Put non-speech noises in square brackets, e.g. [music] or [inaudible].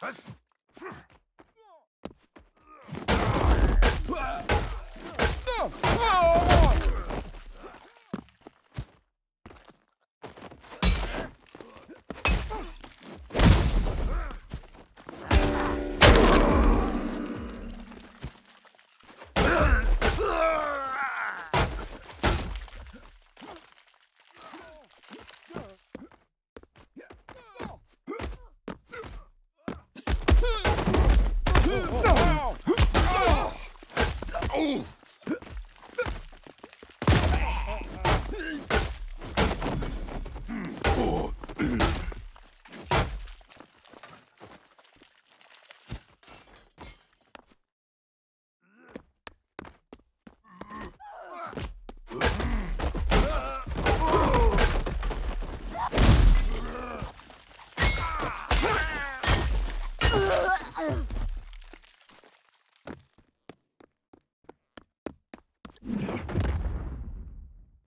Huh? Ugh. [laughs]